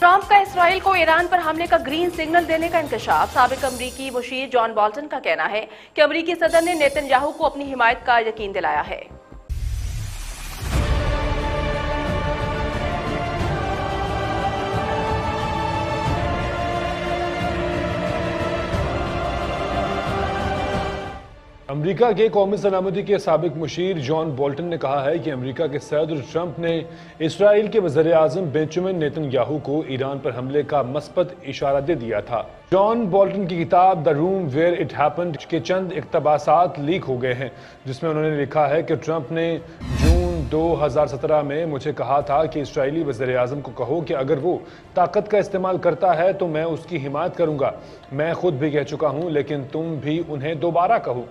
Trump का Israel को Iran पर हमले का ग्रीन सिग्नल देने का इंकशाफ। सबक अमरीकी मुशीर जॉन बॉल्टन का कहना है कि अमरीकी सदर ने नेतन्याहू को अपनी हिमायत का यकीन दिलाया है। अमेरिका के कौमी सलामती के सबक मुशीर जॉन बोल्टन ने कहा है कि अमेरिका के सदर ट्रंप ने इसराइल के वजर अजम बेंचमिन नेतन्याहू को ईरान पर हमले का मस्बत इशारा दे दिया था। जॉन बोल्टन की किताब the room where it happened के चंद इकतबासात लीक हो गए हैं, जिसमें उन्होंने लिखा है कि ट्रंप ने जून 2017 में मुझे कहा था कि इसराइली वजर अजम को कहो कि अगर वो ताकत का इस्तेमाल करता है तो मैं उसकी हिमायत करूँगा। मैं खुद भी कह चुका हूँ, लेकिन तुम भी उन्हें दोबारा कहो।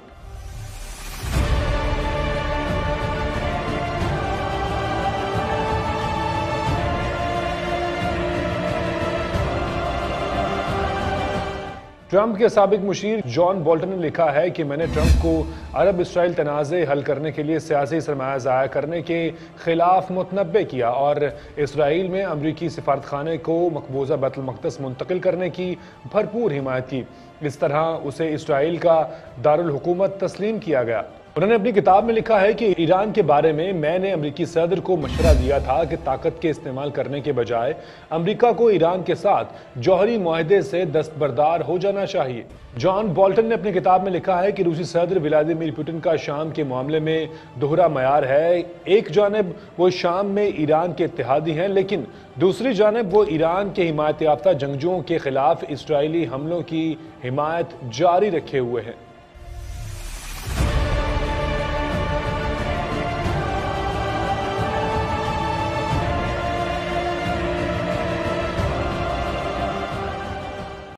ट्रंप के सबक मुशीर जॉन बोल्टन ने लिखा है कि मैंने ट्रंप को अरब इसराइल तनाज़े हल करने के लिए सियासी सरमाया ज़ाया करने के खिलाफ मुतनबे किया और इसराइल में अमरीकी सिफारत खाने को मकबूजा बैतुलमक़दस मुंतकिल करने की भरपूर हिमायत की। इस तरह उसे इसराइल का दारकूमत तस्लीम किया गया। उन्होंने अपनी किताब में लिखा है कि ईरान के बारे में मैंने अमरीकी सदर को मशवरा दिया था कि ताकत के इस्तेमाल करने के बजाय अमरीका को ईरान के साथ जौहरी माहदे से दस्तबरदार हो जाना चाहिए। जॉन बॉल्टन ने अपनी किताब में लिखा है कि रूसी सदर व्लादिमिर पुतिन का शाम के मामले में दोहरा मैार है। एक जानब वो शाम में ईरान के इतिहादी हैं, लेकिन दूसरी जानब वो ईरान के हिमायत याफ्ता जंगजुओं के खिलाफ इसराइली हमलों की हिमायत जारी रखे हुए हैं।